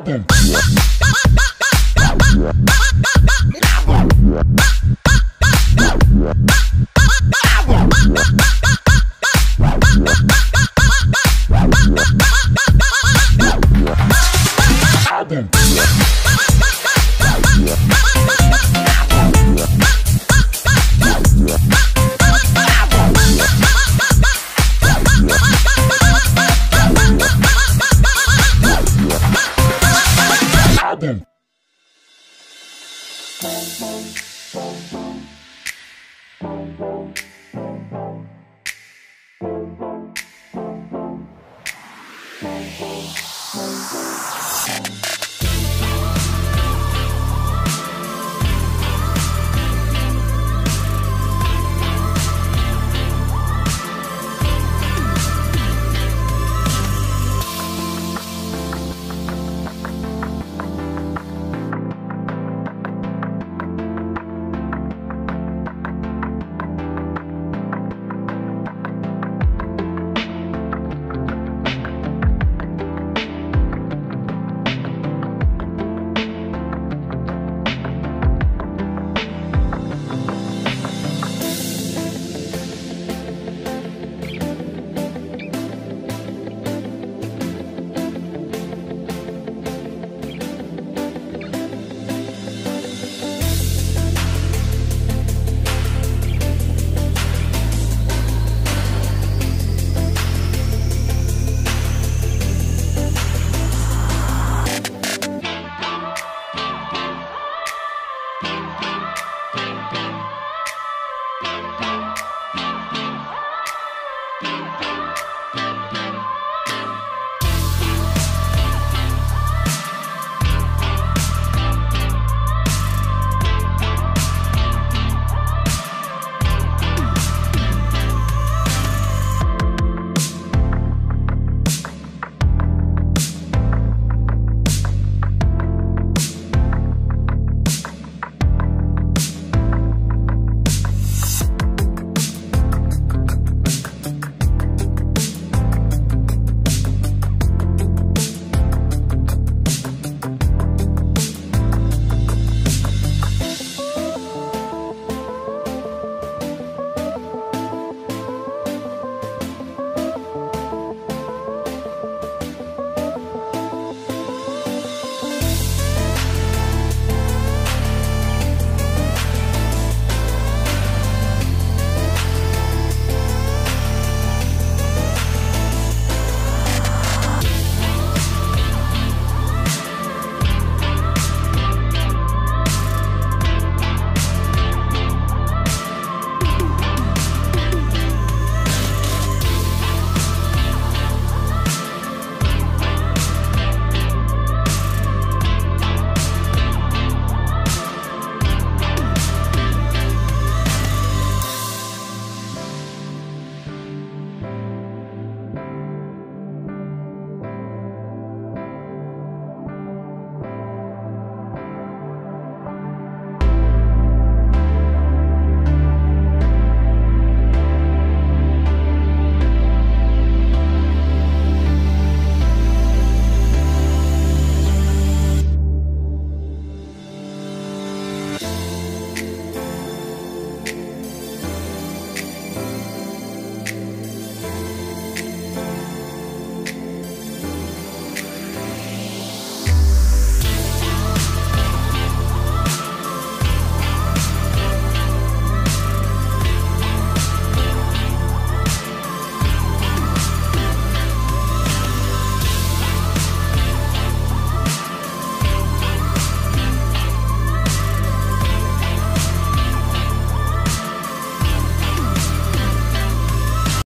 Música